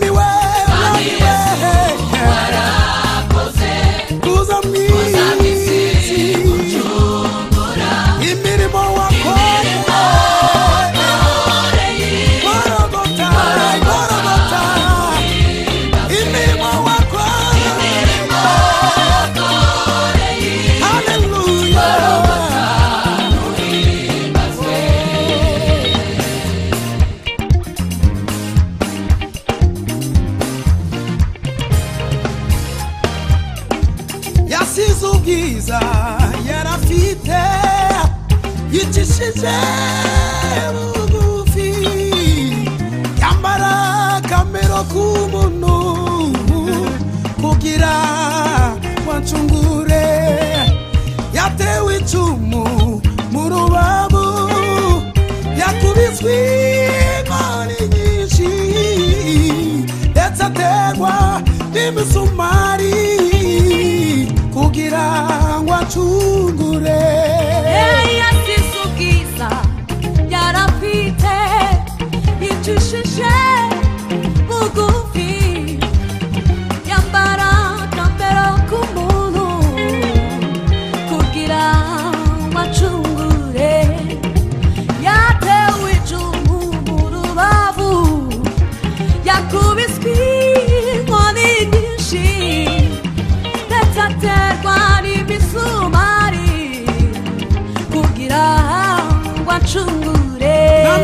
me nditisize mugufi yambara kamero k'umuntu kugira wancungure yatewe icumu mu rubabu yakubiswe imari nyinshi ndetse aterwa n'imisumari kugira ngo acungure hey,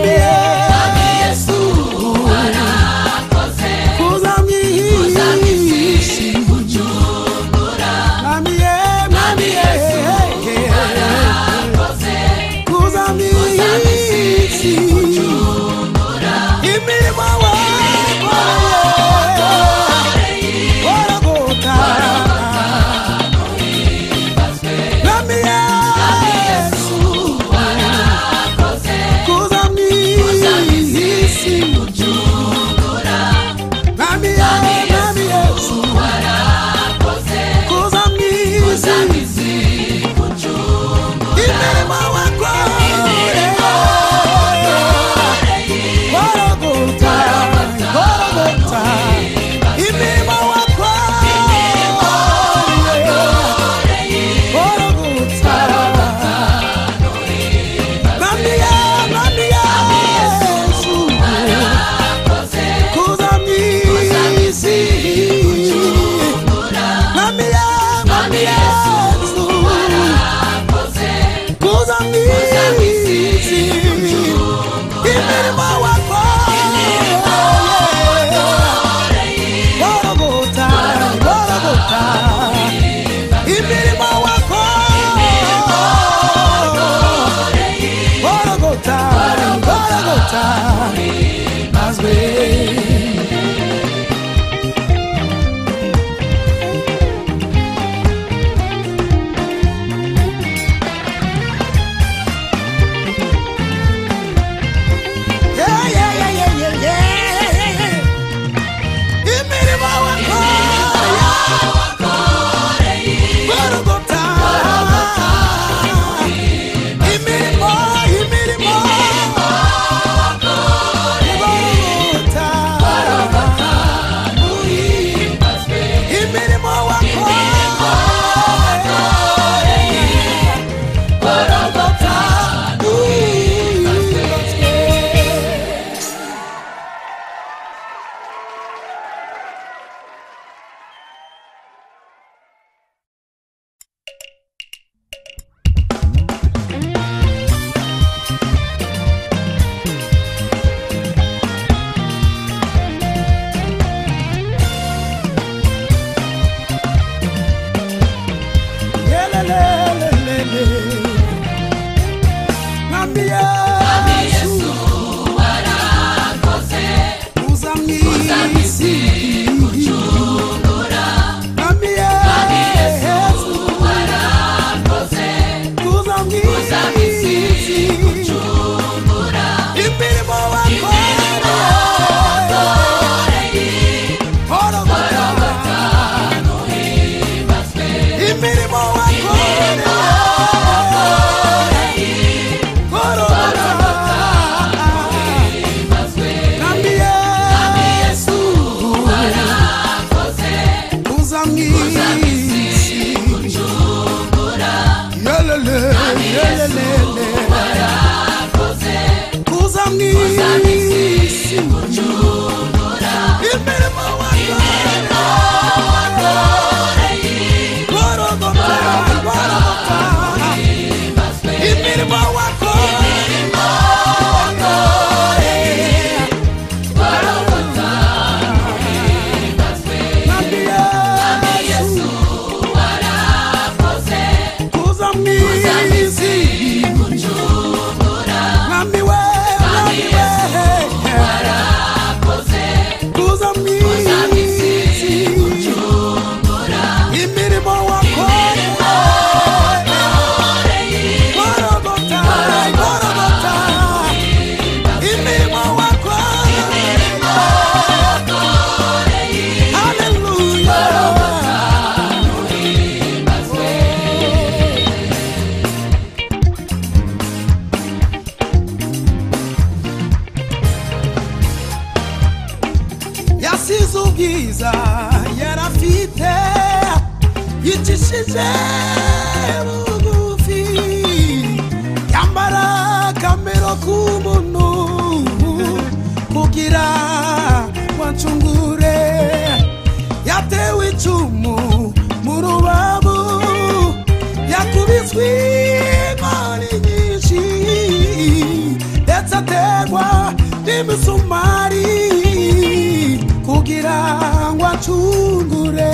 yeah. You. me. itisizemu gufi yambara kamero k'umuntu. Kugira wancungure yatewe icumu mu rubabu yakubiswe imari nyinshi. Ndetse aterwa n'imisumari. Kugira ngo acungure